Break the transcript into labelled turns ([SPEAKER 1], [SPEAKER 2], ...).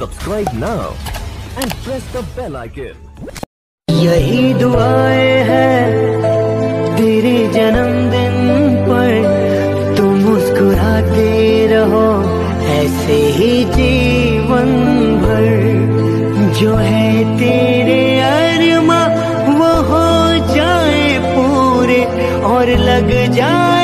[SPEAKER 1] Subscribe now and press the bell icon.
[SPEAKER 2] यही दुआएँ हैं तेरे जन्मदिन पर। तुम मुस्कुराते रहो, ऐसे ही जीवन भर। जो है तेरे अरमा, वो हो जाए पूरे। और लग जाए